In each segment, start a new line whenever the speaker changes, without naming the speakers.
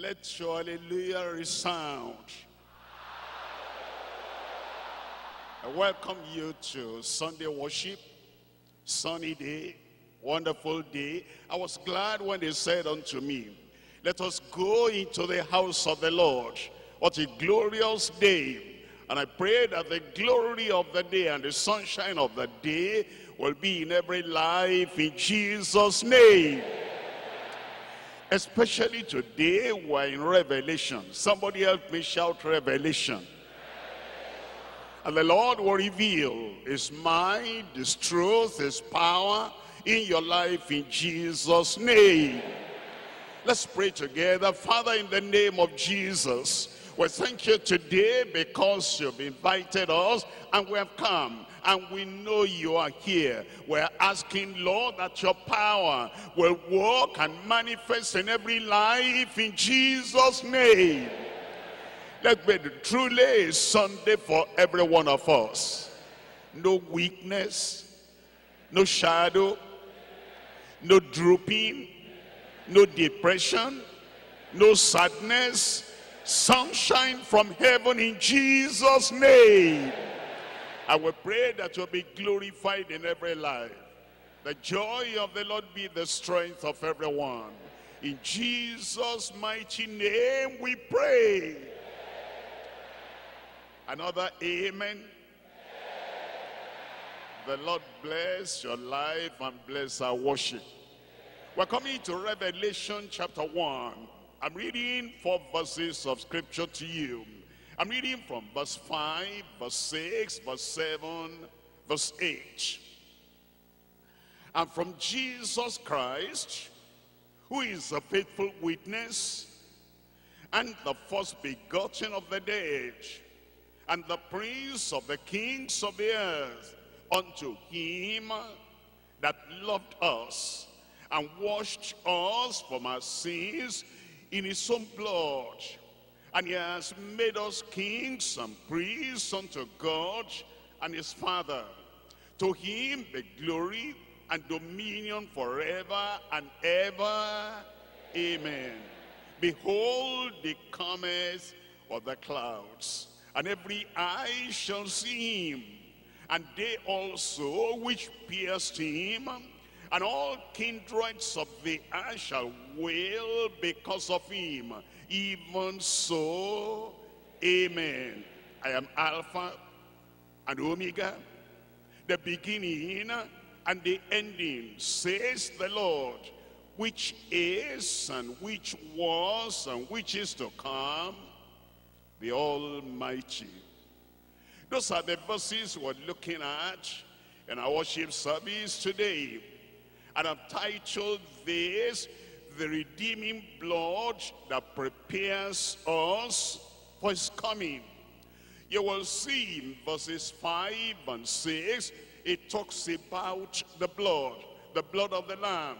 Let your hallelujah resound. I welcome you to Sunday worship, sunny day, wonderful day. I was glad when they said unto me, let us go into the house of the Lord. What a glorious day. And I pray that the glory of the day and the sunshine of the day will be in every life in Jesus' name. Especially today, we're in Revelation. Somebody help me shout Revelation. And the Lord will reveal his mind, his truth, his power in your life in Jesus' name. Let's pray together. Father, in the name of Jesus, we thank you today because you've invited us and we have come and we know you are here. We're asking, Lord, that your power will work and manifest in every life in Jesus' name. Let me truly a Sunday for every one of us. No weakness, no shadow, no drooping, no depression, no sadness, sunshine from heaven in Jesus' name. I will pray that you'll be glorified in every life. The joy of the Lord be the strength of everyone. In Jesus' mighty name we pray. Another amen. The Lord bless your life and bless our worship. We're coming to Revelation chapter 1. I'm reading four verses of scripture to you. I'm reading from verse 5, verse 6, verse 7, verse 8. And from Jesus Christ, who is a faithful witness, and the first begotten of the dead, and the prince of the kings of the earth, unto him that loved us, and washed us from our sins in his own blood. And he has made us kings and priests unto God and his Father. To him the glory and dominion forever and ever. Amen. Behold, the cometh of the clouds, and every eye shall see him, and they also which pierced him, and all kindreds of the earth shall wail because of him. Even so, amen. I am Alpha and Omega, the beginning and the ending, says the Lord, which is and which was and which is to come, the Almighty. Those are the verses we're looking at in our worship service today. And I've titled this, The Redeeming Blood That Prepares Us for His Coming. You will see in verses 5 and 6, it talks about the blood, the blood of the Lamb,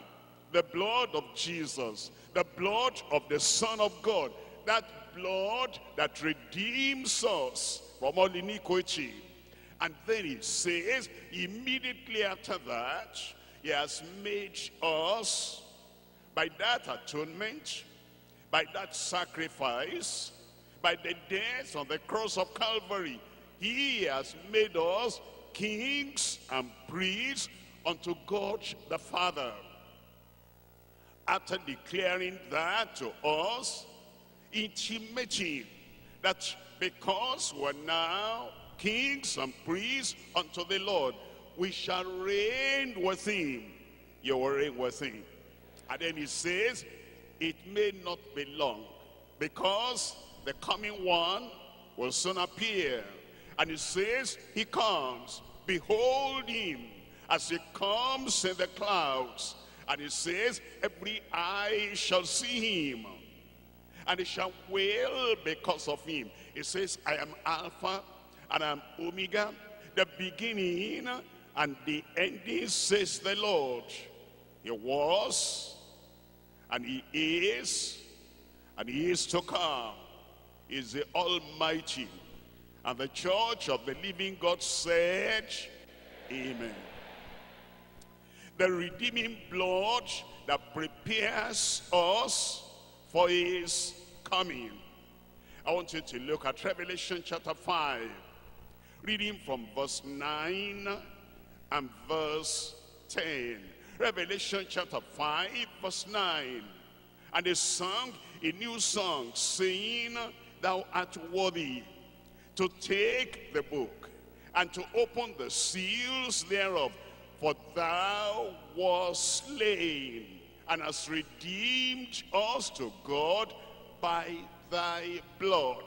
the blood of Jesus, the blood of the Son of God, that blood that redeems us from all iniquity. And then it says, immediately after that, he has made us, by that atonement, by that sacrifice, by the death on the cross of Calvary, he has made us kings and priests unto God the Father. After declaring that to us, intimating that because we're now kings and priests unto the Lord, we shall reign with him. You will reign with him. And then he says, it may not be long, because the coming one will soon appear. And he says, he comes, behold him, as he comes in the clouds. And he says, every eye shall see him, and it shall wail because of him. He says, I am Alpha and I am Omega, the beginning and the ending, says the Lord. He was, and he is, and he is to come. Is the Almighty. And the church of the living God said, Amen. The redeeming blood that prepares us for his coming. I want you to look at Revelation chapter 5, reading from verse 9 and verse 10. Revelation chapter 5, verse 9. And they sung a new song, saying, Thou art worthy to take the book and to open the seals thereof, for thou wast slain and hast redeemed us to God by thy blood.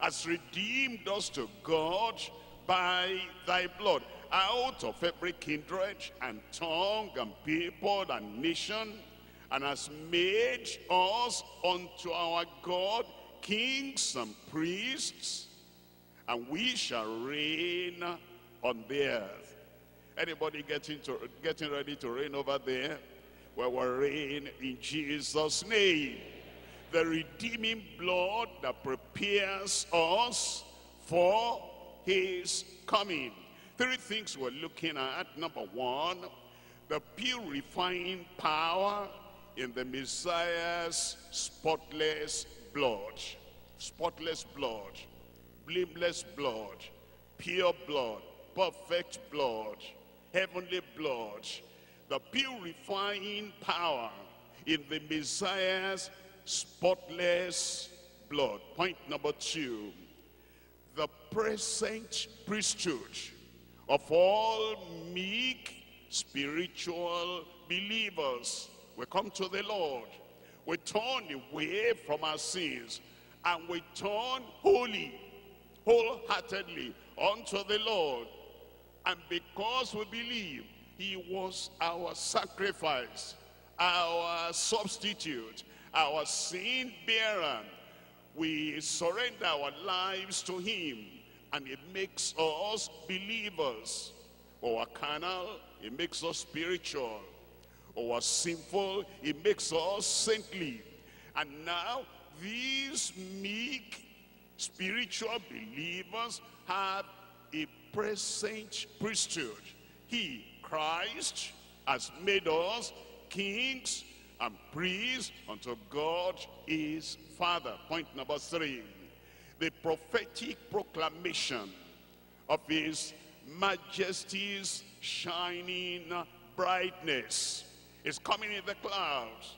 Has redeemed us to God by thy blood out of every kindred and tongue and people and nation and has made us unto our God kings and priests and we shall reign on the earth. Anybody getting, to, getting ready to reign over there? We reign in Jesus' name. The redeeming blood that prepares us for his coming. Three things we're looking at. Number one, the purifying power in the Messiah's spotless blood. Spotless blood, blameless blood, pure blood, perfect blood, heavenly blood. The purifying power in the Messiah's spotless blood. Point number two, the present priesthood of all meek spiritual believers. We come to the Lord. We turn away from our sins and we turn wholly, wholeheartedly unto the Lord. And because we believe he was our sacrifice, our substitute, our sin bearer, we surrender our lives to him and it makes us believers. Or carnal, it makes us spiritual. Or sinful, it makes us saintly. And now, these meek spiritual believers have a present priesthood. He, Christ, has made us kings and priests unto God his Father. Point number three the prophetic proclamation of his majesty's shining brightness is coming in the clouds.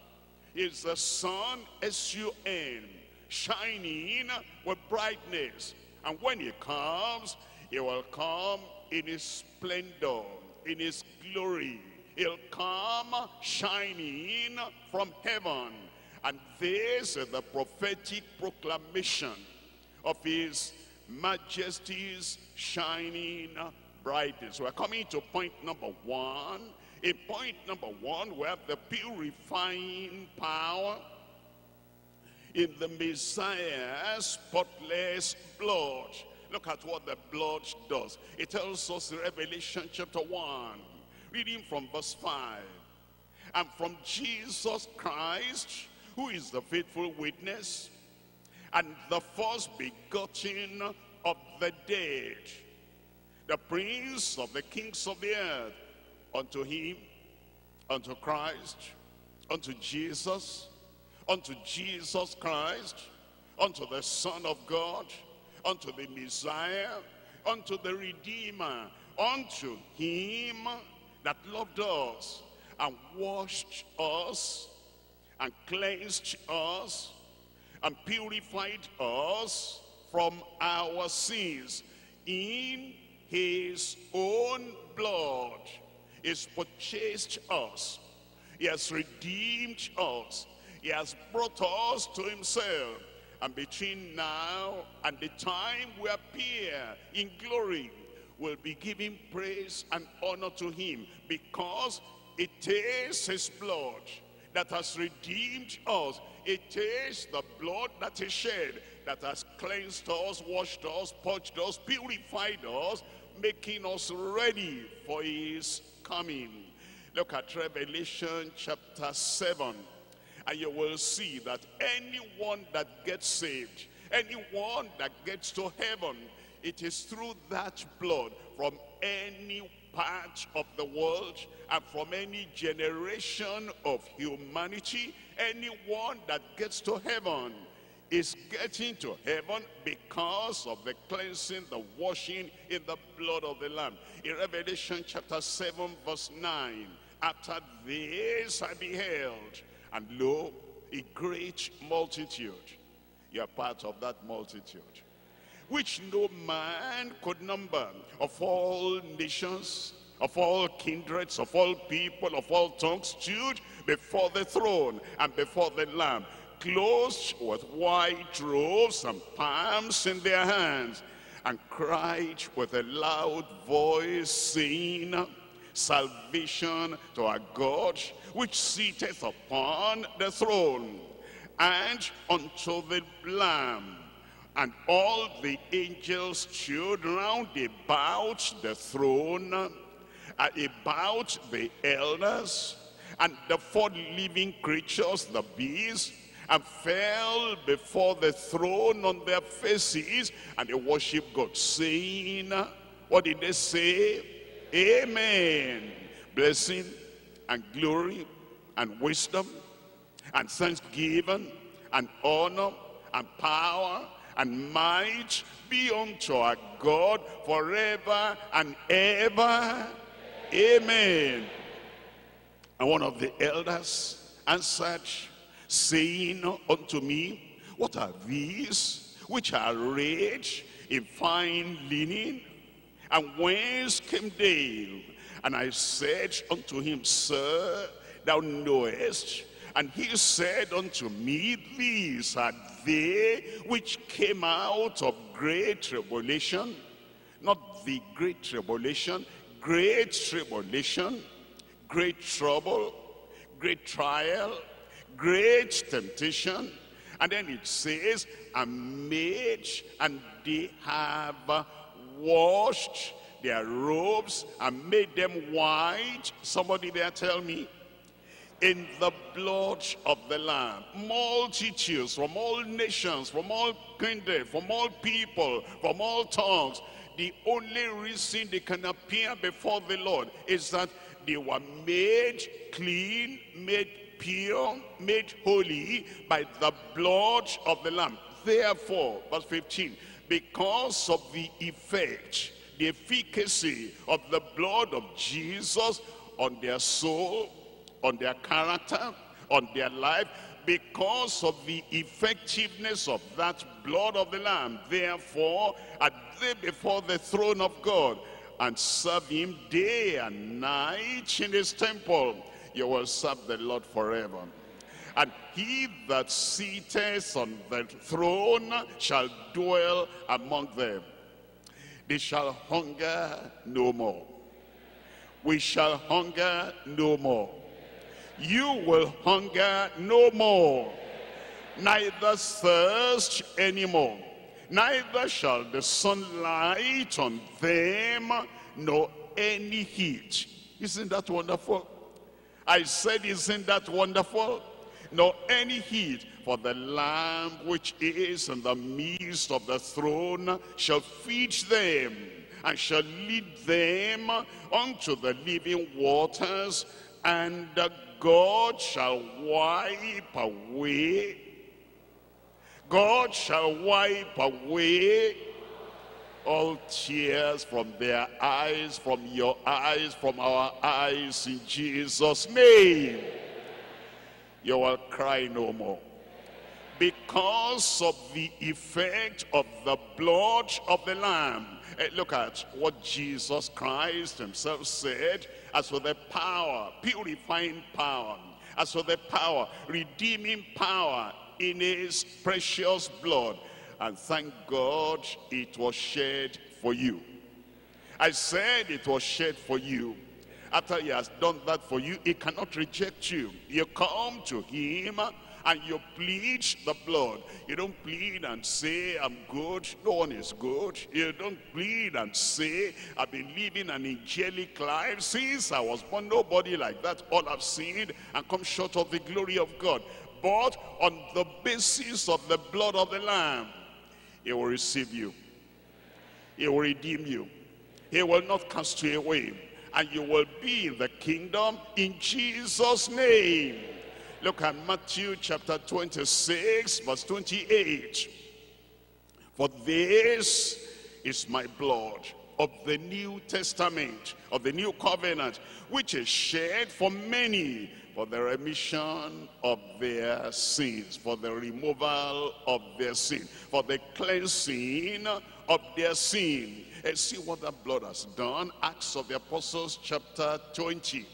Is the sun, S-U-N, shining with brightness. And when he comes, he will come in his splendor, in his glory. He'll come shining from heaven. And this is the prophetic proclamation of his majesty's shining brightness. We're coming to point number one. In point number one, we have the purifying power in the Messiah's spotless blood. Look at what the blood does. It tells us in Revelation chapter 1, reading from verse 5. And from Jesus Christ, who is the faithful witness, and the first begotten of the dead, the prince of the kings of the earth, unto him, unto Christ, unto Jesus, unto Jesus Christ, unto the Son of God, unto the Messiah, unto the Redeemer, unto him that loved us and washed us and cleansed us and purified us from our sins in his own blood. He's purchased us. He has redeemed us. He has brought us to himself. And between now and the time we appear in glory, we'll be giving praise and honor to him because it is his blood that has redeemed us. It is the blood that is shed that has cleansed us, washed us, purged us, purified us, making us ready for his coming. Look at Revelation chapter 7 and you will see that anyone that gets saved, anyone that gets to heaven, it is through that blood from any part of the world and from any generation of humanity, anyone that gets to heaven, is getting to heaven because of the cleansing, the washing in the blood of the Lamb. In Revelation chapter 7 verse 9, after this I beheld, and lo, a great multitude. You are part of that multitude. Which no man could number of all nations, of all kindreds, of all people, of all tongues stood before the throne and before the Lamb clothed with white robes and palms in their hands, and cried with a loud voice, saying, Salvation to our God, which sitteth upon the throne, and unto the Lamb. And all the angels stood round about the throne, uh, about the elders, and the four living creatures, the beasts, and fell before the throne on their faces and they worshiped God saying what did they say? Amen. Blessing and glory and wisdom and thanksgiving and honor and power and might be unto our God forever and ever amen and one of the elders answered saying unto me, What are these which are rich in fine linen? And whence came they? And I said unto him, Sir, thou knowest. And he said unto me, These are they which came out of great tribulation, not the great tribulation, great tribulation, great trouble, great trial, great temptation. And then it says, and made, and they have washed their robes and made them white. Somebody there tell me. In the blood of the Lamb, multitudes from all nations, from all kindred, from all people, from all tongues, the only reason they can appear before the Lord is that they were made clean, made pure, made holy by the blood of the Lamb. Therefore, verse 15, because of the effect, the efficacy of the blood of Jesus on their soul, on their character, on their life, because of the effectiveness of that blood of the Lamb. Therefore, are they before the throne of God and serve him day and night in his temple you will serve the Lord forever. And he that sitteth on the throne shall dwell among them. They shall hunger no more. We shall hunger no more. You will hunger no more, neither thirst anymore. Neither shall the sunlight on them, nor any heat. Isn't that wonderful? I said, isn't that wonderful? Nor any heat, for the Lamb which is in the midst of the throne shall feed them and shall lead them unto the living waters, and God shall wipe away, God shall wipe away all tears from their eyes, from your eyes, from our eyes in Jesus' name. You will cry no more. Because of the effect of the blood of the Lamb. Eh, look at what Jesus Christ himself said as for the power, purifying power, as for the power, redeeming power in his precious blood and thank God it was shed for you. I said it was shed for you. After he has done that for you, he cannot reject you. You come to him and you plead the blood. You don't plead and say, I'm good. No one is good. You don't plead and say, I've been living an angelic life since I was born. Nobody like that. All I've sinned and come short of the glory of God. But on the basis of the blood of the Lamb, he will receive you. He will redeem you. He will not cast you away. And you will be in the kingdom in Jesus' name. Look at Matthew chapter 26, verse 28. For this is my blood of the New Testament, of the New Covenant, which is shed for many for the remission of their sins, for the removal of their sin, for the cleansing of their sin. And see what that blood has done. Acts of the Apostles chapter 20.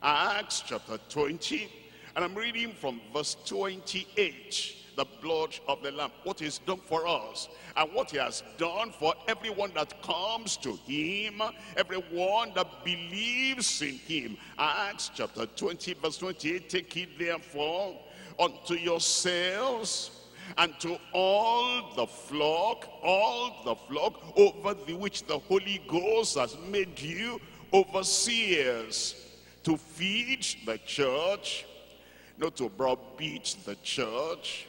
Acts chapter 20. And I'm reading from verse 28 the blood of the Lamb, what he's done for us, and what he has done for everyone that comes to him, everyone that believes in him. Acts chapter 20, verse 28, take it therefore unto yourselves and to all the flock, all the flock over the which the Holy Ghost has made you overseers to feed the church, not to browbeat the church,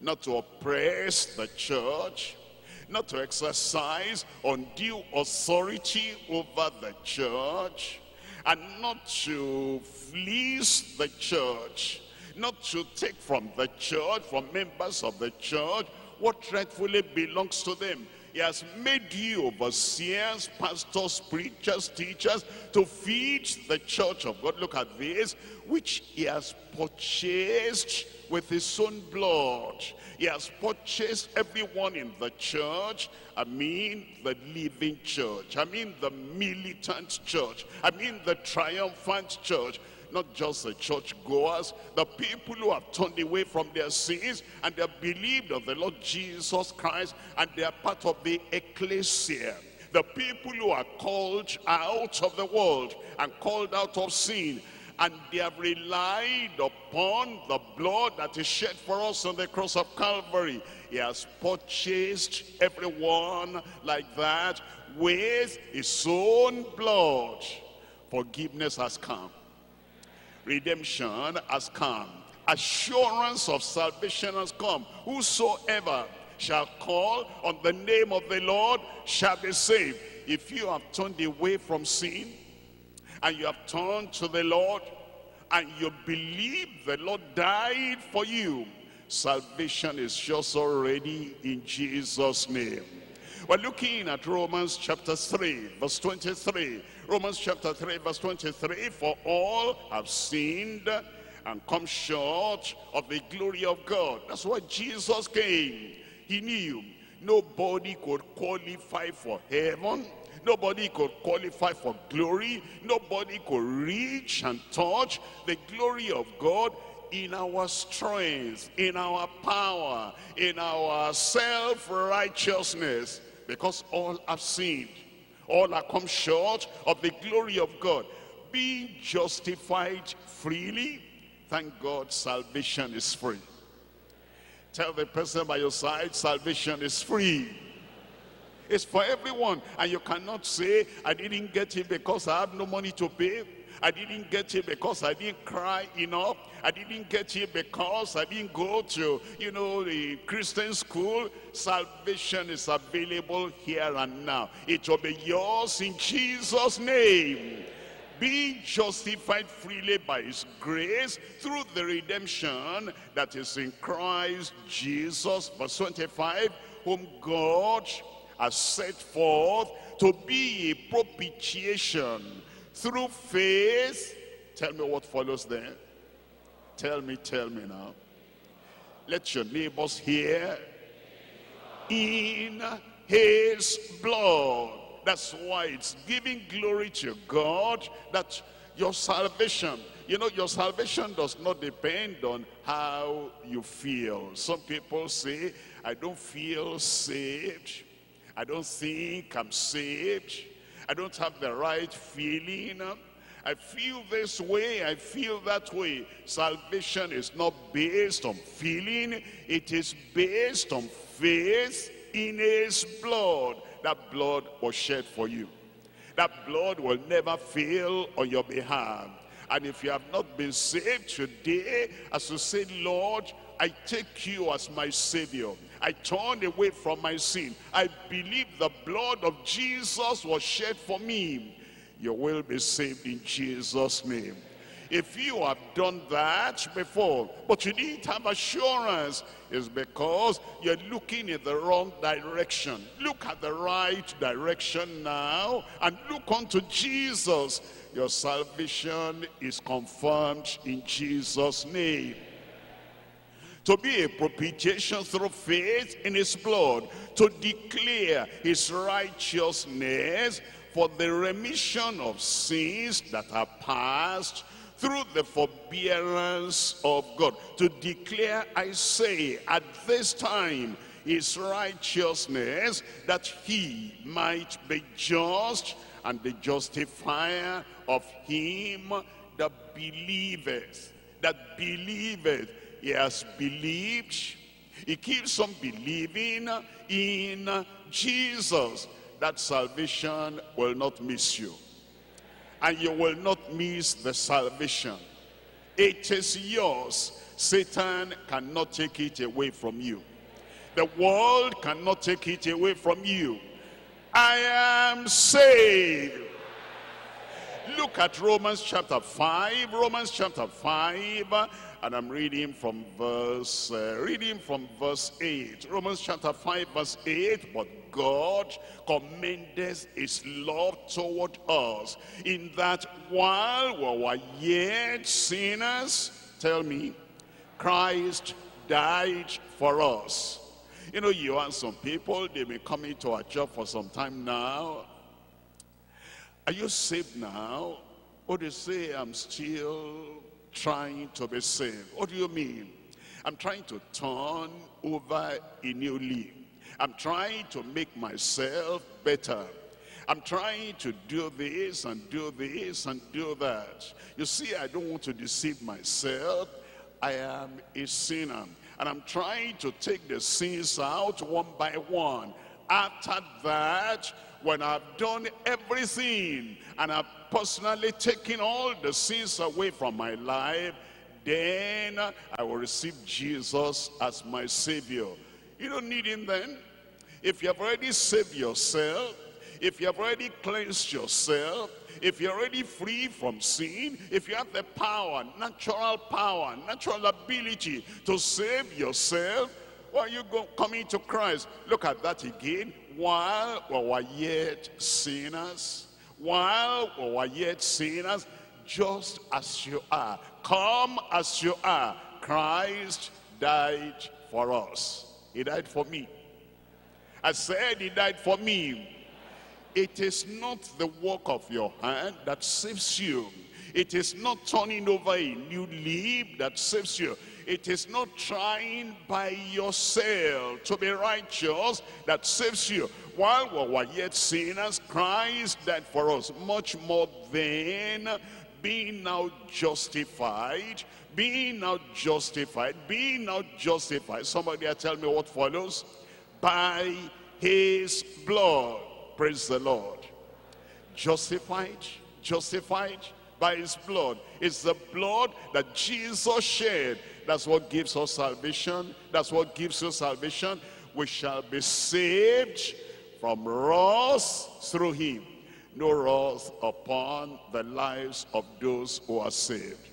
not to oppress the church, not to exercise undue authority over the church, and not to fleece the church, not to take from the church, from members of the church, what rightfully belongs to them. He has made you overseers, pastors, preachers, teachers to feed the church of God. Look at this, which he has purchased with his own blood. He has purchased everyone in the church. I mean the living church. I mean the militant church. I mean the triumphant church not just the church goers, the people who have turned away from their sins and they have believed of the Lord Jesus Christ and they are part of the ecclesia. The people who are called out of the world and called out of sin and they have relied upon the blood that is shed for us on the cross of Calvary. He has purchased everyone like that with his own blood. Forgiveness has come. Redemption has come. Assurance of salvation has come. Whosoever shall call on the name of the Lord shall be saved. If you have turned away from sin, and you have turned to the Lord and you believe the Lord died for you, salvation is just already in Jesus' name. We're looking at Romans chapter 3, verse 23. Romans chapter 3, verse 23. For all have sinned and come short of the glory of God. That's why Jesus came. He knew nobody could qualify for heaven Nobody could qualify for glory. Nobody could reach and touch the glory of God in our strength, in our power, in our self-righteousness. Because all have sinned. All are come short of the glory of God. Being justified freely, thank God salvation is free. Tell the person by your side, salvation is free. It's for everyone. And you cannot say, I didn't get it because I have no money to pay. I didn't get it because I didn't cry enough. I didn't get it because I didn't go to, you know, the Christian school. Salvation is available here and now. It will be yours in Jesus' name. Being justified freely by his grace through the redemption that is in Christ Jesus. Verse 25, whom God has set forth to be a propitiation through faith. Tell me what follows there. Tell me, tell me now. Let your neighbors hear. In his blood. That's why it's giving glory to God that your salvation, you know, your salvation does not depend on how you feel. Some people say, I don't feel saved. I don't think I'm saved. I don't have the right feeling. I feel this way, I feel that way. Salvation is not based on feeling. It is based on faith in his blood. That blood was shed for you. That blood will never fail on your behalf. And if you have not been saved today, as you say, Lord, I take you as my Savior. I turned away from my sin. I believe the blood of Jesus was shed for me. You will be saved in Jesus' name. If you have done that before, but you didn't have assurance, it's because you're looking in the wrong direction. Look at the right direction now and look unto Jesus. Your salvation is confirmed in Jesus' name to be a propitiation through faith in his blood, to declare his righteousness for the remission of sins that are past through the forbearance of God. To declare, I say, at this time, his righteousness, that he might be just and the justifier of him that believeth, that believeth he has believed. He keeps on believing in Jesus. That salvation will not miss you. And you will not miss the salvation. It is yours. Satan cannot take it away from you. The world cannot take it away from you. I am saved. Look at Romans chapter 5. Romans chapter 5 and I'm reading from verse uh, reading from verse 8 Romans chapter 5 verse 8 but God commendeth his love toward us in that while we were yet sinners tell me Christ died for us you know you have some people they've been coming to our job for some time now are you saved now or do you say I'm still trying to be saved. What do you mean? I'm trying to turn over a new leaf. I'm trying to make myself better. I'm trying to do this and do this and do that. You see, I don't want to deceive myself. I am a sinner. And I'm trying to take the sins out one by one. After that, when I've done everything and I've personally taken all the sins away from my life, then I will receive Jesus as my Savior. You don't need him then. If you have already saved yourself, if you have already cleansed yourself, if you're already free from sin, if you have the power, natural power, natural ability to save yourself, why are you go, coming to Christ? Look at that again while we were yet sinners, while we were yet sinners, just as you are, come as you are, Christ died for us. He died for me. I said he died for me. It is not the work of your hand that saves you. It is not turning over a new leaf that saves you. It is not trying by yourself to be righteous that saves you. While we were yet sinners, Christ died for us. Much more than being now justified, being now justified, being now justified. Somebody tell me what follows. By his blood. Praise the Lord. Justified, justified by his blood. It's the blood that Jesus shed that's what gives us salvation. That's what gives us salvation. We shall be saved from wrath through him. No wrath upon the lives of those who are saved.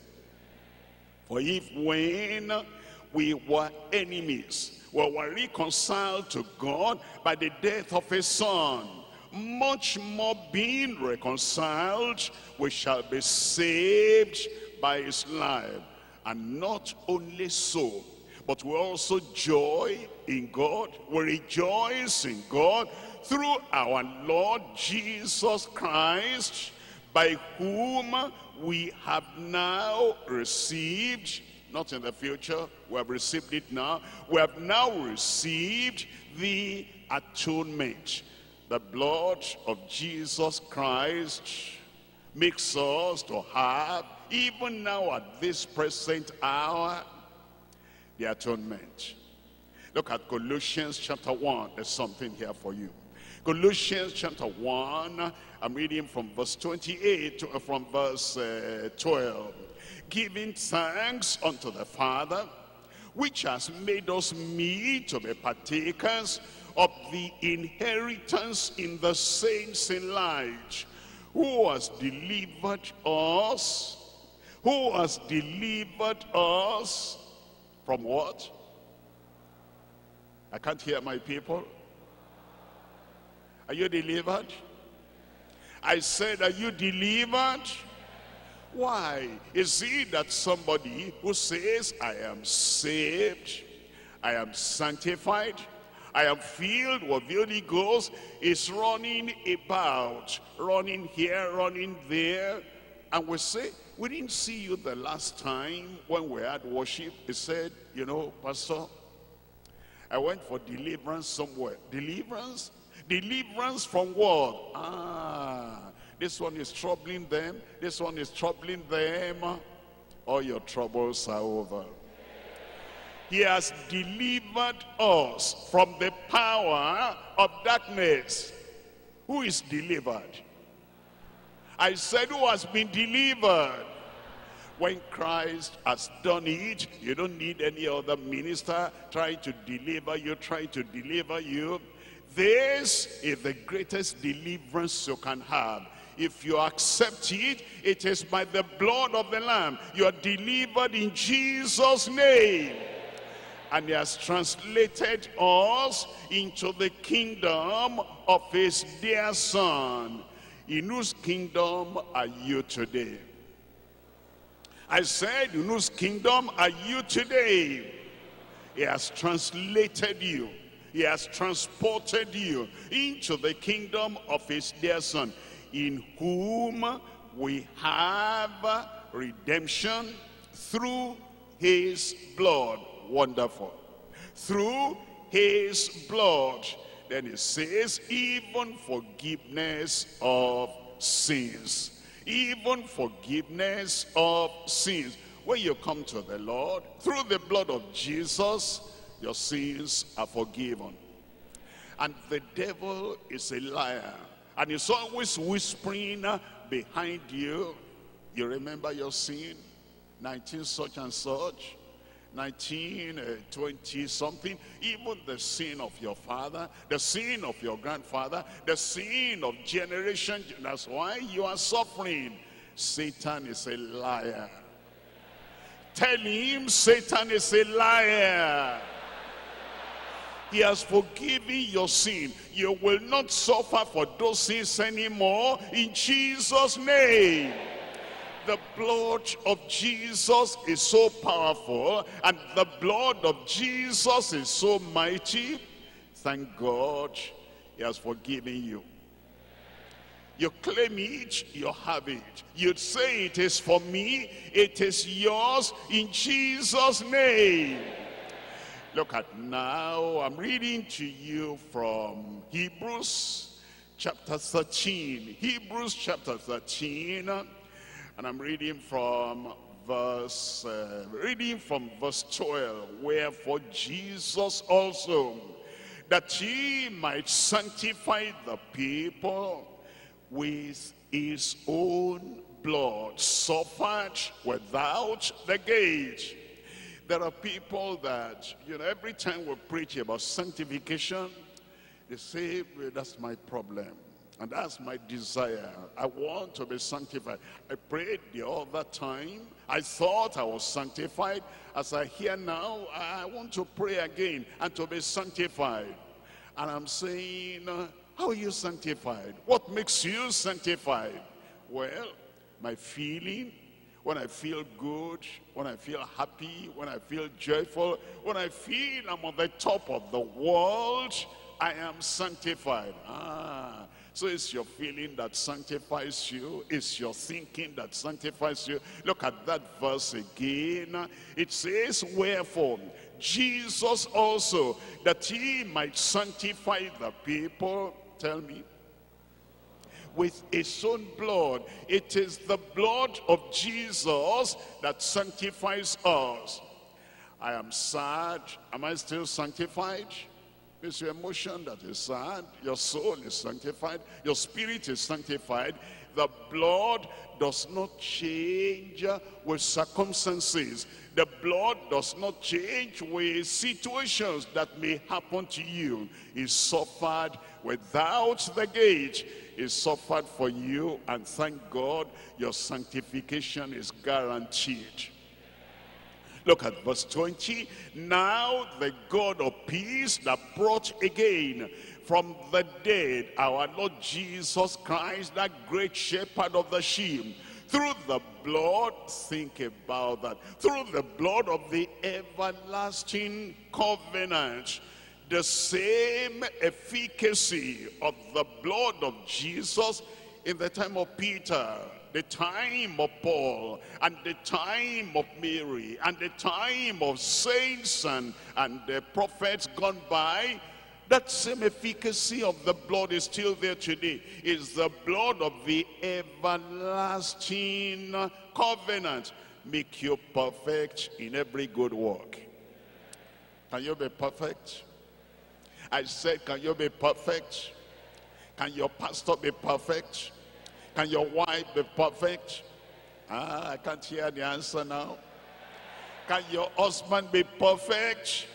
For if when we were enemies, we were reconciled to God by the death of his son, much more being reconciled, we shall be saved by his life. And not only so, but we also joy in God. We rejoice in God through our Lord Jesus Christ, by whom we have now received, not in the future, we have received it now, we have now received the atonement. The blood of Jesus Christ makes us to have even now at this present hour, the atonement. Look at Colossians chapter 1. There's something here for you. Colossians chapter 1, I'm reading from verse 28 to, from verse uh, 12. Giving thanks unto the Father, which has made us meet to be partakers of the inheritance in the saints in light, who has delivered us who has delivered us from what? I can't hear my people. Are you delivered? I said, are you delivered? Why? Is it that somebody who says, I am saved, I am sanctified, I am filled with the Holy Ghost, is running about, running here, running there, and we say, we didn't see you the last time when we had worship. He said, you know, Pastor, I went for deliverance somewhere. Deliverance? Deliverance from what? Ah, this one is troubling them. This one is troubling them. All your troubles are over. He has delivered us from the power of darkness. Who is delivered? I said who has been delivered. When Christ has done it, you don't need any other minister trying to deliver you, trying to deliver you. This is the greatest deliverance you can have. If you accept it, it is by the blood of the Lamb. You are delivered in Jesus' name. And he has translated us into the kingdom of his dear son. In whose kingdom are you today? I said, in whose kingdom are you today? He has translated you. He has transported you into the kingdom of his dear son, in whom we have redemption through his blood. Wonderful. Through his blood. Then it says, even forgiveness of sins even forgiveness of sins. When you come to the Lord, through the blood of Jesus, your sins are forgiven. And the devil is a liar. And he's always whispering behind you. You remember your sin? 19 such and such. 19, uh, 20 something, even the sin of your father, the sin of your grandfather, the sin of generation. That's why you are suffering. Satan is a liar. Tell him Satan is a liar. He has forgiven your sin. You will not suffer for those sins anymore in Jesus' name the blood of Jesus is so powerful and the blood of Jesus is so mighty. Thank God he has forgiven you. You claim it, you have it. You'd say it is for me, it is yours in Jesus' name. Look at now, I'm reading to you from Hebrews chapter 13. Hebrews chapter 13 and I'm reading from verse, uh, reading from verse 12. Wherefore Jesus also, that he might sanctify the people with his own blood, suffered without the gate. There are people that, you know, every time we preach about sanctification, they say, well, that's my problem. And that's my desire. I want to be sanctified. I prayed the other time. I thought I was sanctified. As I hear now, I want to pray again and to be sanctified. And I'm saying, uh, how are you sanctified? What makes you sanctified? Well, my feeling, when I feel good, when I feel happy, when I feel joyful, when I feel I'm on the top of the world, I am sanctified. Ah, so it's your feeling that sanctifies you. It's your thinking that sanctifies you. Look at that verse again. It says, Wherefore, Jesus also, that he might sanctify the people. Tell me. With his own blood. It is the blood of Jesus that sanctifies us. I am sad. Am I still sanctified? It's your emotion that is sad. Your soul is sanctified. Your spirit is sanctified. The blood does not change with circumstances. The blood does not change with situations that may happen to you. He suffered without the gate. He suffered for you and thank God your sanctification is guaranteed. Look at verse 20. Now the God of peace that brought again from the dead our Lord Jesus Christ, that great shepherd of the sheep, through the blood, think about that, through the blood of the everlasting covenant, the same efficacy of the blood of Jesus in the time of Peter, the time of Paul, and the time of Mary, and the time of saints and, and the prophets gone by, that same efficacy of the blood is still there today. Is the blood of the everlasting covenant. Make you perfect in every good work. Can you be perfect? I said, can you be perfect? Can your pastor be perfect? Can your wife be perfect? Ah, I can't hear the answer now. Can your husband be perfect?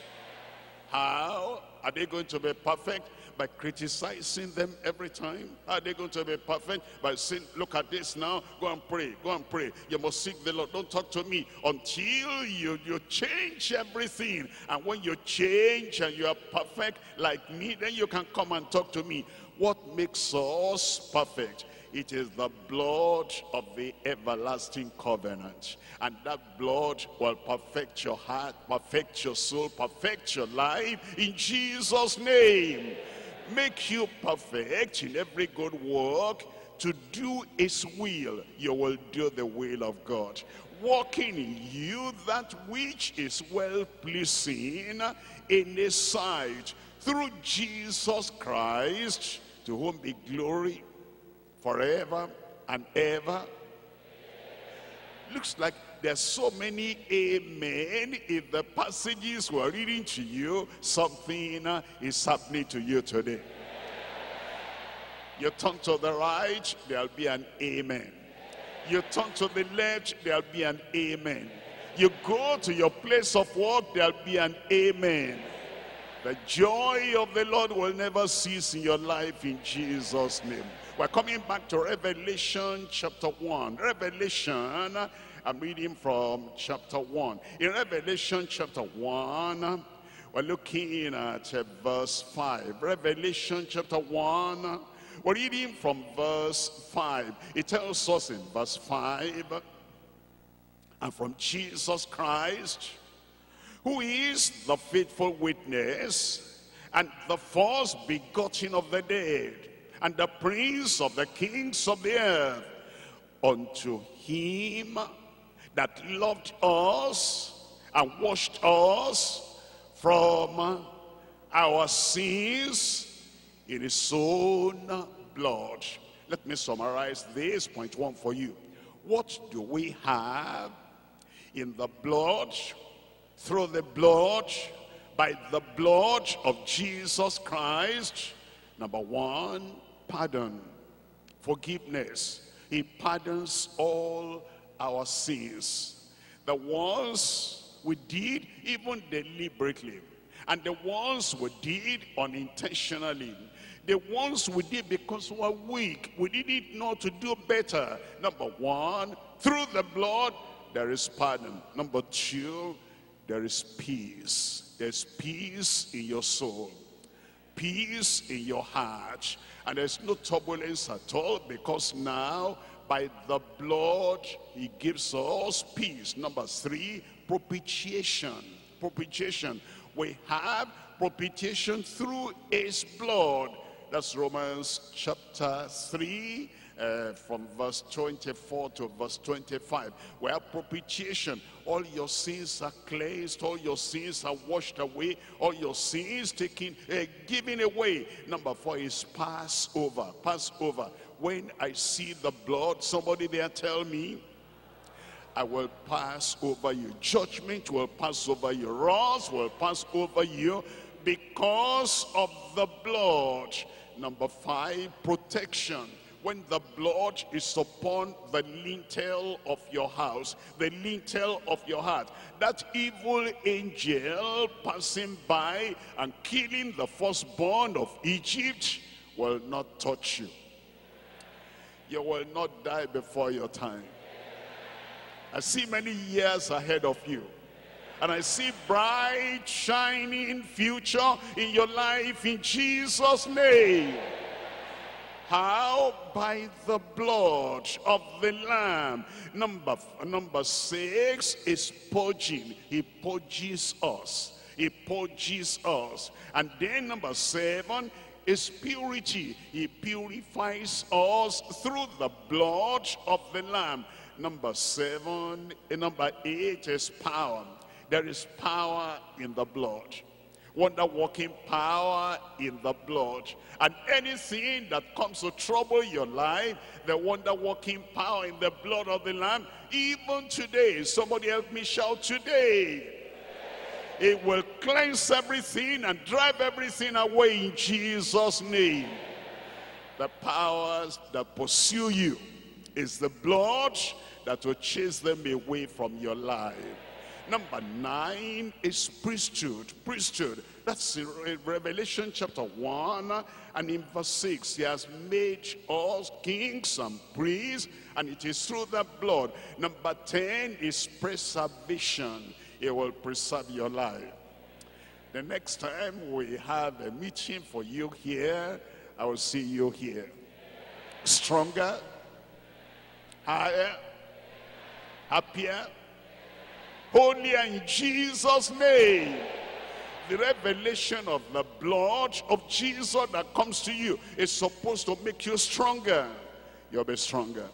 How? Are they going to be perfect? By criticizing them every time? Are they going to be perfect? By saying, look at this now, go and pray, go and pray. You must seek the Lord, don't talk to me until you, you change everything. And when you change and you are perfect like me, then you can come and talk to me. What makes us perfect? It is the blood of the everlasting covenant. And that blood will perfect your heart, perfect your soul, perfect your life in Jesus' name. Make you perfect in every good work to do his will. You will do the will of God. Working in you that which is well-pleasing in his sight through Jesus Christ, to whom be glory forever and ever. Looks like there's so many amen If the passages we're reading to you. Something uh, is happening to you today. You turn to the right, there'll be an amen. You turn to the left, there'll be an amen. You go to your place of work, there'll be an amen. The joy of the Lord will never cease in your life in Jesus' name. We're coming back to Revelation chapter 1. Revelation, I'm reading from chapter 1. In Revelation chapter 1, we're looking at uh, verse 5. Revelation chapter 1, we're reading from verse 5. It tells us in verse 5, and from Jesus Christ, who is the faithful witness and the first begotten of the dead and the prince of the kings of the earth unto him that loved us and washed us from our sins in his own blood. Let me summarize this point one for you. What do we have in the blood, through the blood, by the blood of Jesus Christ? Number one, pardon, forgiveness. He pardons all our sins. The ones we did even deliberately. And the ones we did unintentionally. The ones we did because we were weak. We didn't know to do better. Number one, through the blood, there is pardon. Number two, there is peace. There's peace in your soul peace in your heart. And there's no turbulence at all because now by the blood he gives us peace. Number three, propitiation. Propitiation. We have propitiation through his blood. That's Romans chapter 3 uh, from verse 24 to verse 25 where propitiation all your sins are cleansed all your sins are washed away all your sins taken uh, given away number four is passover passover when i see the blood somebody there tell me I will pass over you. Judgment will pass over you. Wrath will pass over you because of the blood. Number five, protection when the blood is upon the lintel of your house, the lintel of your heart, that evil angel passing by and killing the firstborn of Egypt will not touch you. You will not die before your time. I see many years ahead of you. And I see bright, shining future in your life in Jesus' name. How? By the blood of the Lamb. Number, number six is purging. He purges us. He purges us. And then number seven is purity. He purifies us through the blood of the Lamb. Number seven, number eight is power. There is power in the blood wonder working power in the blood. And anything that comes to trouble your life, the wonder working power in the blood of the Lamb, even today, somebody help me shout today. It will cleanse everything and drive everything away in Jesus' name. The powers that pursue you is the blood that will chase them away from your life. Number nine is priesthood. Priesthood. That's Revelation chapter 1 and in verse 6. He has made us kings and priests and it is through the blood. Number 10 is preservation. It will preserve your life. The next time we have a meeting for you here, I will see you here. Stronger, higher, happier, holier in Jesus' name. The revelation of the blood of Jesus that comes to you is supposed to make you stronger. You'll be stronger.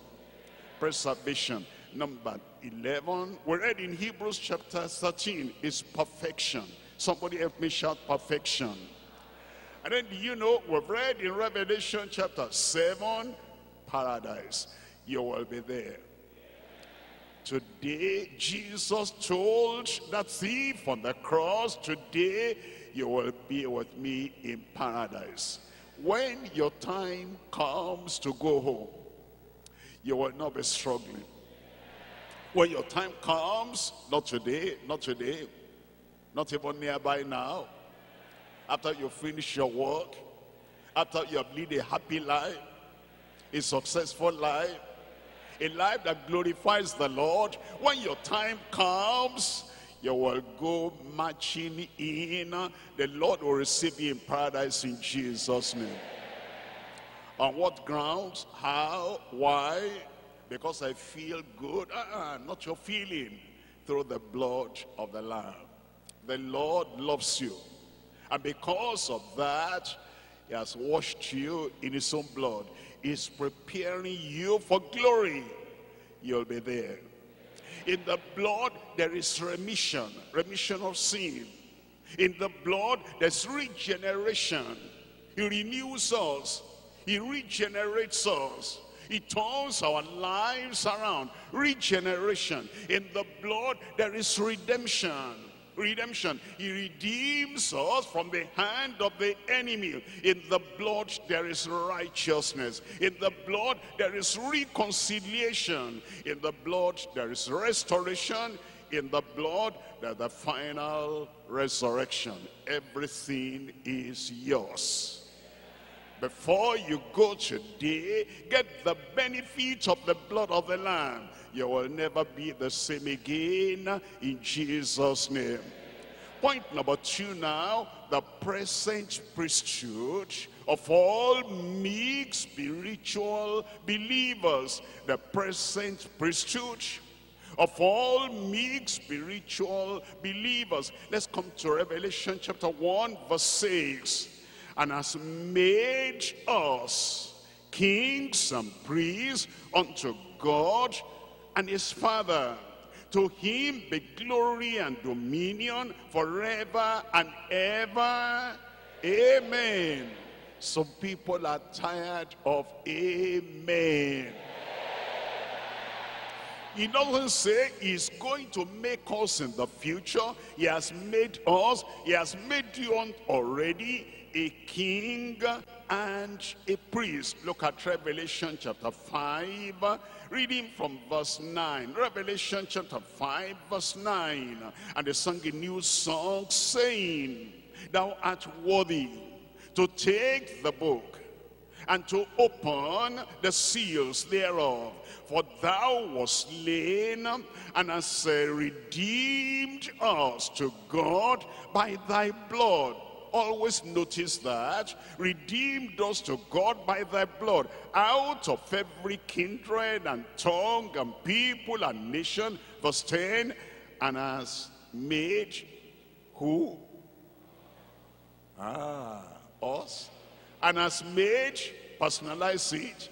Preservation. Number 11, we read in Hebrews chapter 13, is perfection. Somebody help me shout perfection. And then you know, we've read in Revelation chapter 7, paradise. You will be there. Today, Jesus told that thief on the cross, today you will be with me in paradise. When your time comes to go home, you will not be struggling. When your time comes, not today, not today, not even nearby now, after you finish your work, after you have lived a happy life, a successful life, a life that glorifies the Lord. When your time comes, you will go marching in. The Lord will receive you in paradise in Jesus' name. On what grounds? How? Why? Because I feel good. Uh -uh, not your feeling. Through the blood of the Lamb. The Lord loves you. And because of that, he has washed you in his own blood is preparing you for glory, you'll be there. In the blood, there is remission, remission of sin. In the blood, there's regeneration. He renews us. He regenerates us. He turns our lives around. Regeneration. In the blood, there is redemption redemption. He redeems us from the hand of the enemy. In the blood there is righteousness. In the blood there is reconciliation. In the blood there is restoration. In the blood there's the final resurrection. Everything is yours before you go today, get the benefit of the blood of the Lamb. You will never be the same again in Jesus' name. Point number two now, the present priesthood of all meek spiritual believers. The present priesthood of all meek spiritual believers. Let's come to Revelation chapter 1 verse 6 and has made us kings and priests unto God and his Father. To him be glory and dominion forever and ever. Amen. Some people are tired of amen. He doesn't say he's going to make us in the future. He has made us, he has made you already a king and a priest. Look at Revelation chapter 5, reading from verse 9. Revelation chapter 5, verse 9. And they sang a new song saying, Thou art worthy to take the book and to open the seals thereof. For thou wast slain and hast redeemed us to God by thy blood always notice that. Redeemed us to God by thy blood out of every kindred and tongue and people and nation. Verse 10, and has made who? Ah, us. And has made, personalize it.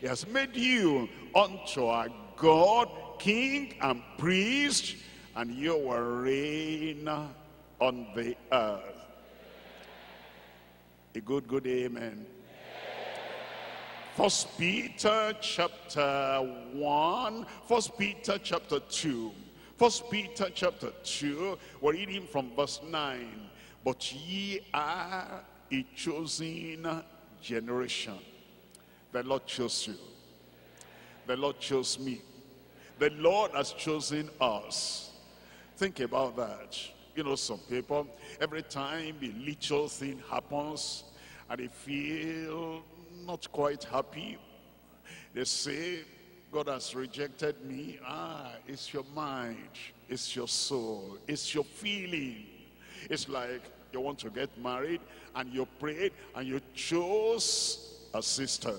He has made you unto our God, king and priest, and you will reign on the earth. A good, good amen. First Peter chapter 1, First Peter chapter 2. First Peter chapter 2, we're reading from verse 9. But ye are a chosen generation. The Lord chose you. The Lord chose me. The Lord has chosen us. Think about that. You know, some people, every time a little thing happens and they feel not quite happy, they say, God has rejected me. Ah, it's your mind, it's your soul, it's your feeling. It's like you want to get married and you prayed and you chose a sister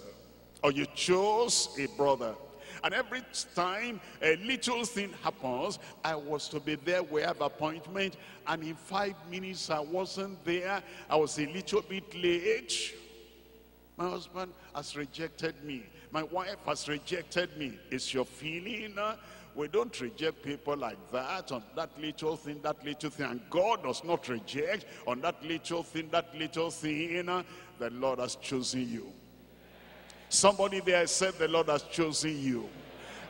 or you chose a brother and every time a little thing happens, I was to be there. We have appointment. And in five minutes, I wasn't there. I was a little bit late. My husband has rejected me. My wife has rejected me. Is your feeling? Uh, We don't reject people like that on that little thing, that little thing. And God does not reject on that little thing, that little thing. The Lord has chosen you. Somebody there said the Lord has chosen you.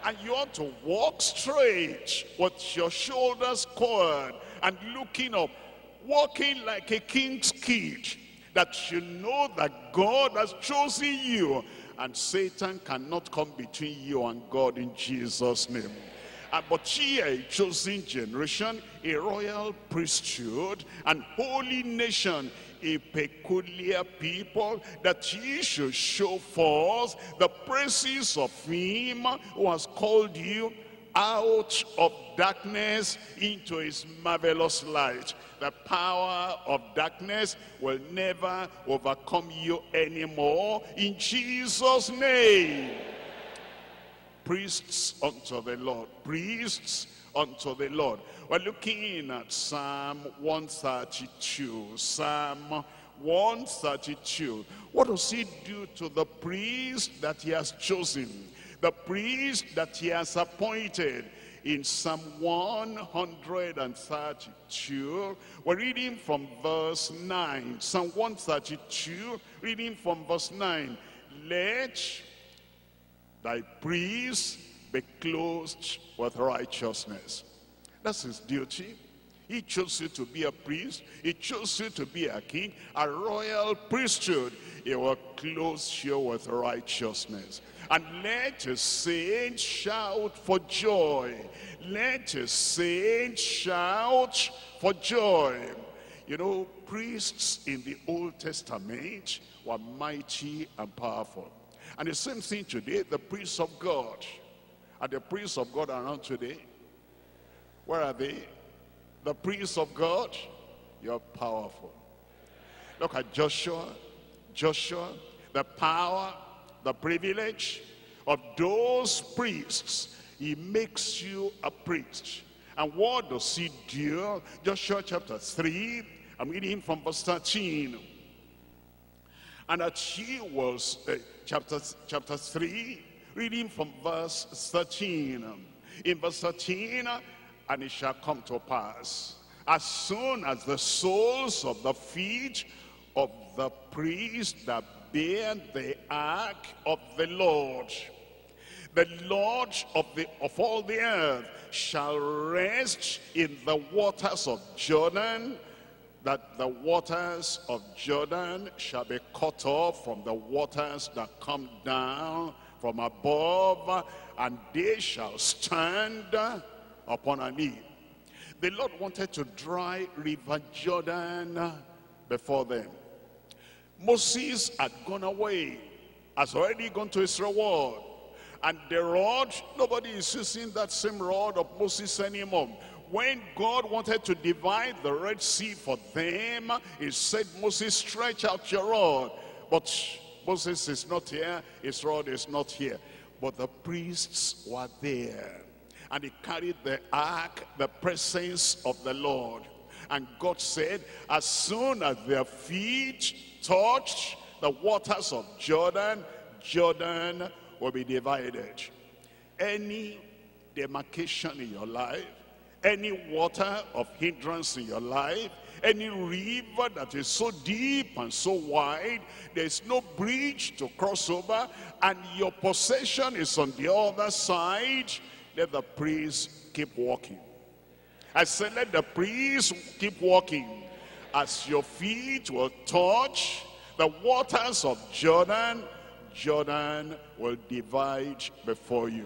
And you ought to walk straight with your shoulders covered and looking up, walking like a king's kid. That you know that God has chosen you and Satan cannot come between you and God in Jesus' name. But ye a chosen generation, a royal priesthood, and holy nation, a peculiar people, that ye should show forth the praises of him who has called you out of darkness into his marvelous light. The power of darkness will never overcome you anymore. In Jesus' name. Priests unto the Lord. Priests unto the Lord. We're looking at Psalm 132. Psalm 132. What does he do to the priest that he has chosen? The priest that he has appointed in Psalm 132. We're reading from verse 9. Psalm 132, reading from verse 9. Let thy priests be clothed with righteousness. That's his duty. He chose you to be a priest. He chose you to be a king, a royal priesthood. He will clothe you with righteousness. And let his saints shout for joy. Let his saints shout for joy. You know, priests in the Old Testament were mighty and powerful. And the same thing today, the priests of God. Are the priests of God around today? Where are they? The priests of God, you're powerful. Look at Joshua. Joshua, the power, the privilege of those priests. He makes you a priest. And what does he do? Joshua chapter 3, I'm reading from verse 13. And that he was, uh, chapter, chapter 3, reading from verse 13. In verse 13, and it shall come to pass, as soon as the soles of the feet of the priest that bear the ark of the Lord, the Lord of, the, of all the earth shall rest in the waters of Jordan, that the waters of Jordan shall be cut off from the waters that come down from above, and they shall stand upon a knee. The Lord wanted to dry River Jordan before them. Moses had gone away, has already gone to his reward. And the rod, nobody is using that same rod of Moses anymore. When God wanted to divide the Red Sea for them, he said, Moses, stretch out your rod. But Moses is not here, his rod is not here. But the priests were there. And he carried the ark, the presence of the Lord. And God said, as soon as their feet touched the waters of Jordan, Jordan will be divided. Any demarcation in your life, any water of hindrance in your life, any river that is so deep and so wide, there's no bridge to cross over, and your possession is on the other side, let the priest keep walking. I said, let the priest keep walking as your feet will touch the waters of Jordan, Jordan will divide before you.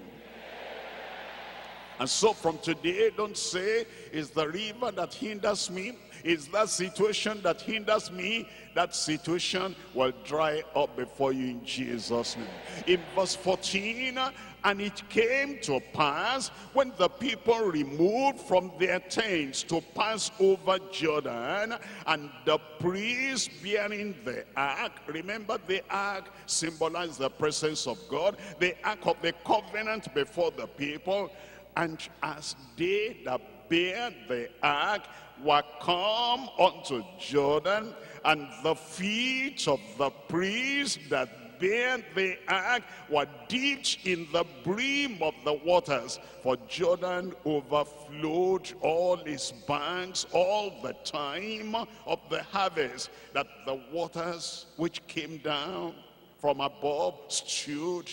And so from today, don't say, is the river that hinders me? Is that situation that hinders me? That situation will dry up before you in Jesus' name. In verse 14, and it came to pass when the people removed from their tents to pass over Jordan, and the priest bearing the ark, remember the ark symbolized the presence of God, the ark of the covenant before the people, and as they that bear the ark were come unto Jordan, and the feet of the priests that bear the ark were dipped in the brim of the waters. For Jordan overflowed all its banks all the time of the harvest, that the waters which came down from above stood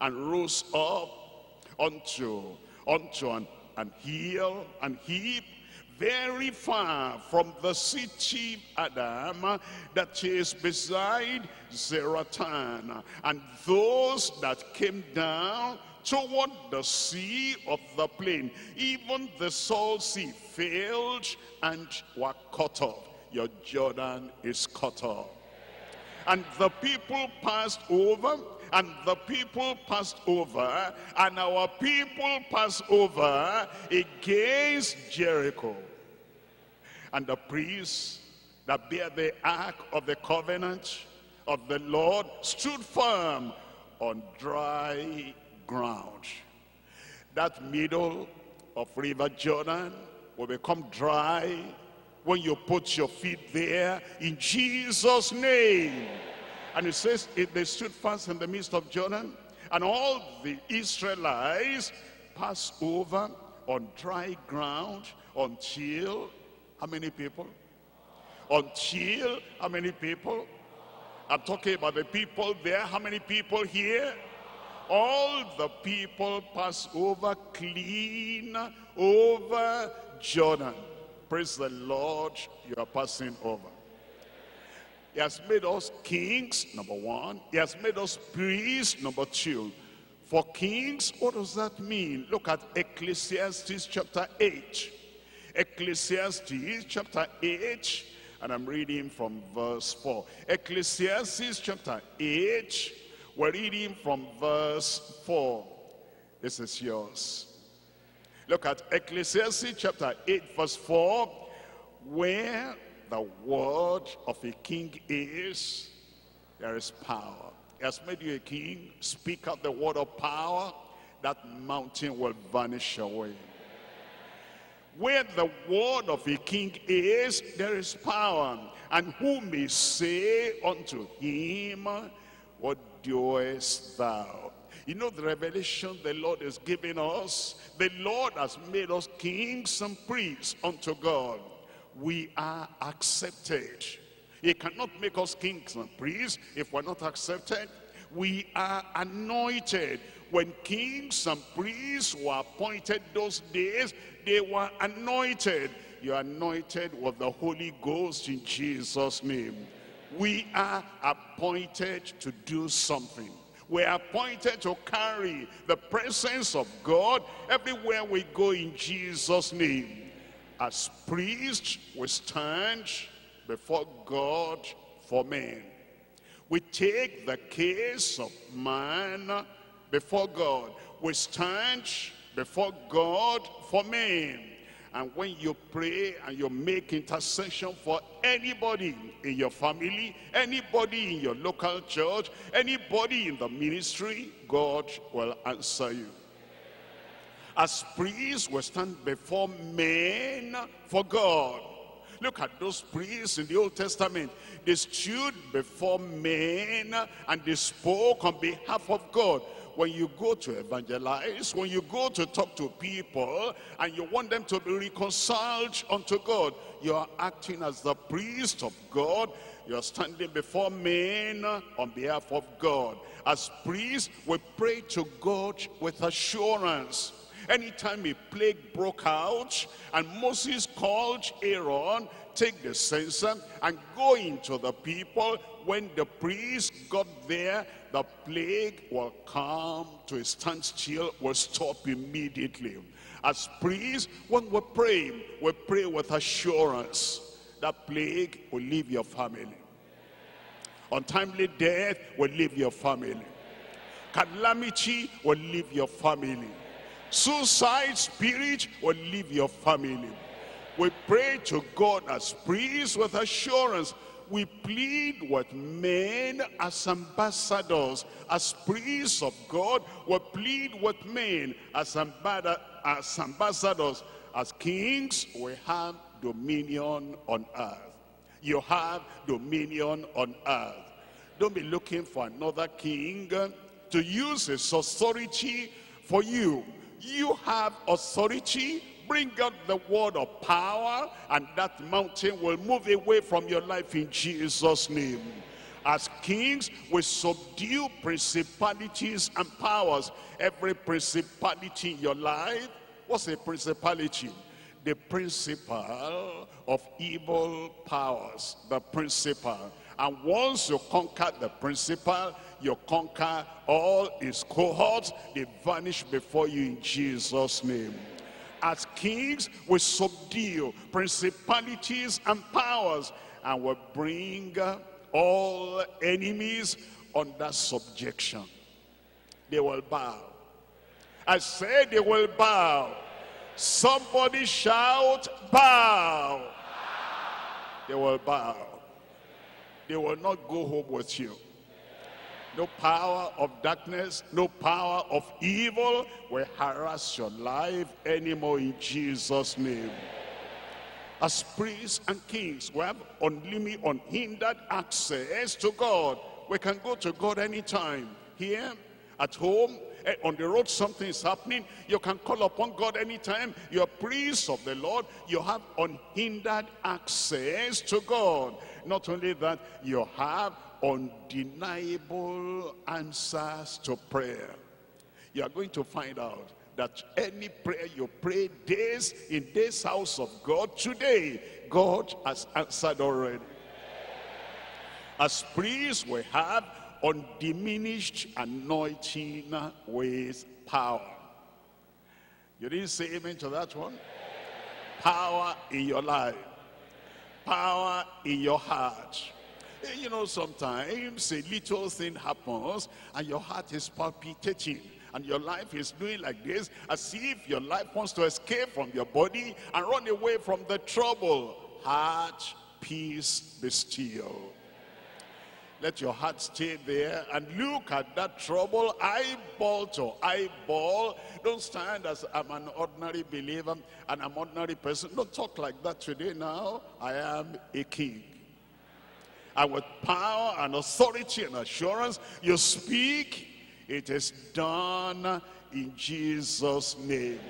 and rose up unto, unto an, an hill and heap very far from the city Adam that is beside Zaretan. And those that came down toward the sea of the plain, even the salt sea failed and were cut off. Your Jordan is cut off. And the people passed over and the people passed over, and our people passed over against Jericho. And the priests that bear the ark of the covenant of the Lord stood firm on dry ground. That middle of River Jordan will become dry when you put your feet there in Jesus' name. And it says, they stood fast in the midst of Jordan, and all the Israelites passed over on dry ground until how many people? Until, how many people? I'm talking about the people there. How many people here? All the people passed over clean over Jordan. Praise the Lord, you are passing over. He has made us kings, number one. He has made us priests, number two. For kings, what does that mean? Look at Ecclesiastes chapter 8. Ecclesiastes chapter 8, and I'm reading from verse 4. Ecclesiastes chapter 8, we're reading from verse 4. This is yours. Look at Ecclesiastes chapter 8, verse 4. Where the word of a king is, there is power. He has made you a king. Speak out the word of power. That mountain will vanish away. Where the word of a king is, there is power. And who may say unto him, What doest thou? You know the revelation the Lord is giving us? The Lord has made us kings and priests unto God. We are accepted. He cannot make us kings and priests if we're not accepted. We are anointed. When kings and priests were appointed those days, they were anointed. You're anointed with the Holy Ghost in Jesus' name. We are appointed to do something. We're appointed to carry the presence of God everywhere we go in Jesus' name. As priests, we stand before God for men. We take the case of man before God. We stand before God for men. And when you pray and you make intercession for anybody in your family, anybody in your local church, anybody in the ministry, God will answer you. As priests, we stand before men for God. Look at those priests in the Old Testament. They stood before men and they spoke on behalf of God when you go to evangelize, when you go to talk to people, and you want them to be reconciled unto God, you are acting as the priest of God. You're standing before men on behalf of God. As priests, we pray to God with assurance. Anytime a plague broke out and Moses called Aaron, take the censer and go into the people. When the priest got there, the plague will come to a standstill, will stop immediately. As priests, when we pray, we pray with assurance. That plague will leave your family. Untimely death will leave your family. Calamity will leave your family. Suicide spirit will leave your family. We pray to God as priests with assurance we plead with men as ambassadors, as priests of God. We plead with men as, as ambassadors, as kings. We have dominion on earth. You have dominion on earth. Don't be looking for another king to use his authority for you. You have authority. Bring out the word of power and that mountain will move away from your life in Jesus name. As kings we subdue principalities and powers. Every principality in your life what's a principality? The principle of evil powers the principle and once you conquer the principle you conquer all his cohorts they vanish before you in jesus name as kings, we subdue principalities and powers and we bring all enemies under subjection. They will bow. I said they will bow. Somebody shout, bow. They will bow. They will not go home with you no power of darkness, no power of evil will harass your life anymore in Jesus' name. As priests and kings, we have unlimited, unhindered access to God. We can go to God anytime. Here, at home, eh, on the road something is happening you can call upon god anytime you're priest of the lord you have unhindered access to god not only that you have undeniable answers to prayer. You are going to find out that any prayer you pray this in this house of God today, God has answered already. As priests, we have undiminished anointing with power. You didn't say amen to that one? Power in your life. Power in your heart you know, sometimes a little thing happens and your heart is palpitating and your life is doing like this as if your life wants to escape from your body and run away from the trouble. Heart, peace, be still. Let your heart stay there and look at that trouble eyeball to eyeball. Don't stand as I'm an ordinary believer and I'm an ordinary person. Don't talk like that today now. I am a king and with power and authority and assurance you speak it is done in jesus name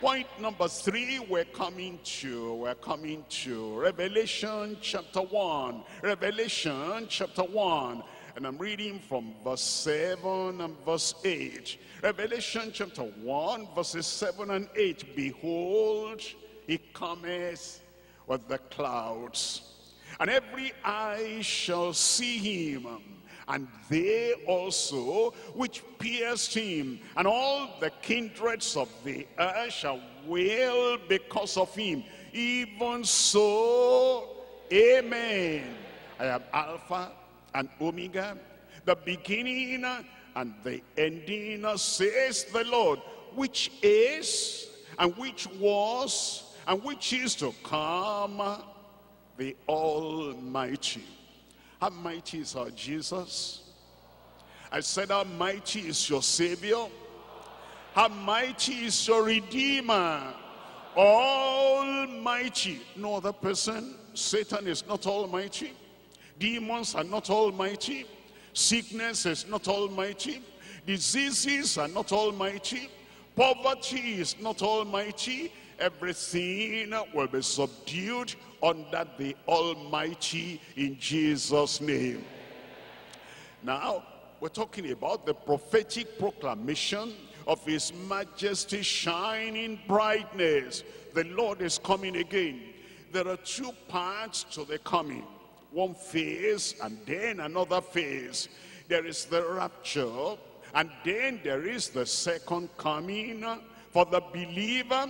point number three we're coming to we're coming to revelation chapter 1 revelation chapter 1 And I'm reading from verse 7 and verse 8. Revelation chapter 1, verses 7 and 8. Behold, he cometh with the clouds. And every eye shall see him and they also which pierced him, and all the kindreds of the earth shall wail because of him. Even so, amen. I am Alpha and Omega, the beginning and the ending, says the Lord, which is, and which was, and which is to come, the Almighty. How mighty is our Jesus? I said, how mighty is your Savior? How mighty is your Redeemer? Almighty. No other person. Satan is not almighty. Demons are not almighty. Sickness is not almighty. Diseases are not almighty. Poverty is not almighty. Everything will be subdued under the Almighty in Jesus' name. Now, we're talking about the prophetic proclamation of His Majesty shining brightness. The Lord is coming again. There are two parts to the coming. One phase and then another phase. There is the rapture and then there is the second coming. For the believer,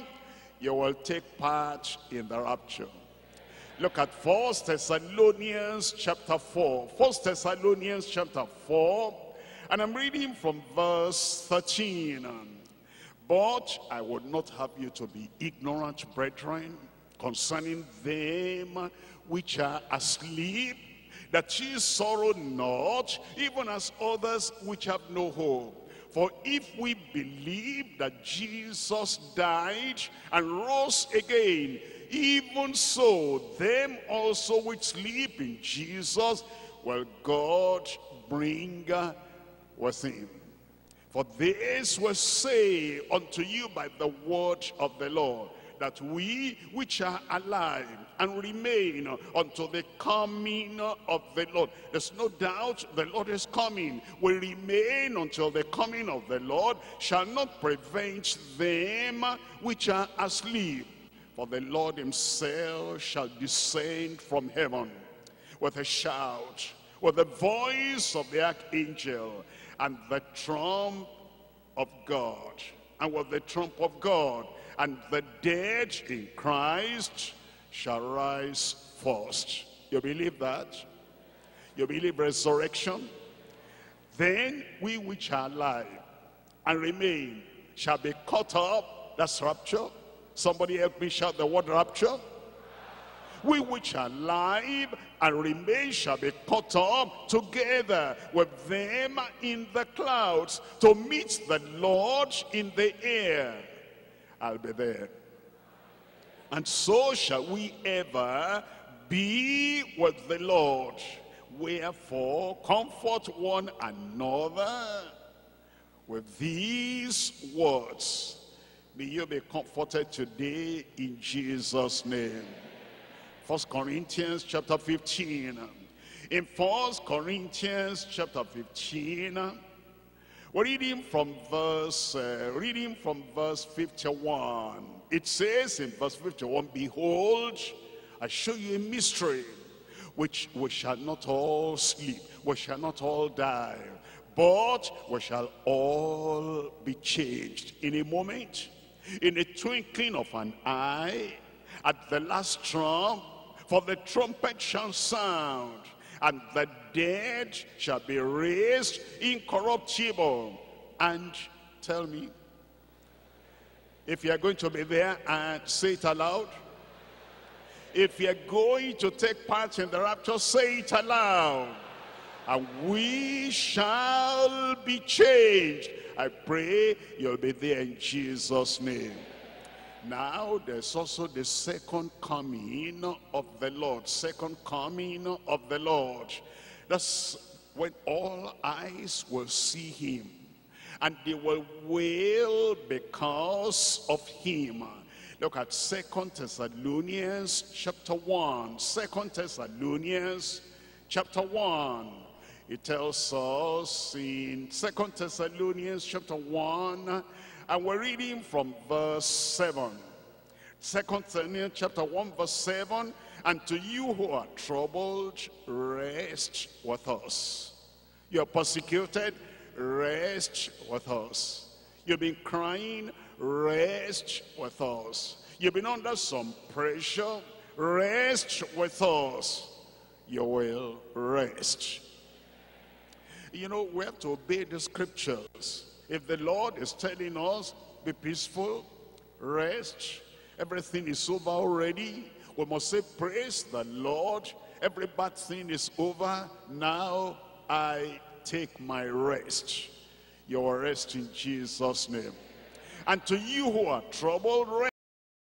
you will take part in the rapture. Look at First Thessalonians chapter 4. First Thessalonians chapter 4. And I'm reading from verse 13. But I would not have you to be ignorant, brethren, concerning them which are asleep, that ye sorrow not, even as others which have no hope. For if we believe that Jesus died and rose again, even so, them also which sleep in Jesus will God bring with him. For this will say unto you by the word of the Lord, that we which are alive and remain until the coming of the Lord. There's no doubt the Lord is coming. We remain until the coming of the Lord shall not prevent them which are asleep. For the Lord himself shall descend from heaven with a shout, with the voice of the archangel, and the trump of God, and with the trump of God, and the dead in Christ shall rise first. You believe that? You believe resurrection? Then we which are alive and remain shall be caught up. That's rapture. Somebody help me shout the word rapture. We which are alive and remain shall be caught up together with them in the clouds to meet the Lord in the air. I'll be there and so shall we ever be with the Lord. Wherefore, comfort one another with these words. May you be comforted today in Jesus' name. First Corinthians chapter 15. In First Corinthians chapter 15, we're reading from verse, uh, reading from verse 51. It says in verse 51, Behold, I show you a mystery, which we shall not all sleep, we shall not all die, but we shall all be changed in a moment, in a twinkling of an eye, at the last trump, for the trumpet shall sound, and the dead shall be raised incorruptible. And tell me, if you're going to be there and say it aloud. If you're going to take part in the rapture, say it aloud. And we shall be changed. I pray you'll be there in Jesus' name. Now, there's also the second coming of the Lord. Second coming of the Lord. That's when all eyes will see him and they will wail because of him. Look at Second Thessalonians chapter 1. Second Thessalonians chapter 1. It tells us in Second Thessalonians chapter 1, and we're reading from verse 7. Second Thessalonians chapter 1, verse 7, and to you who are troubled, rest with us. You're persecuted, rest with us. You've been crying, rest with us. You've been under some pressure, rest with us. You will rest. You know, we have to obey the scriptures. If the Lord is telling us, be peaceful, rest, everything is over already, we must say, praise the Lord. Every bad thing is over. Now I take my rest. Your rest in Jesus' name. And to you who are troubled,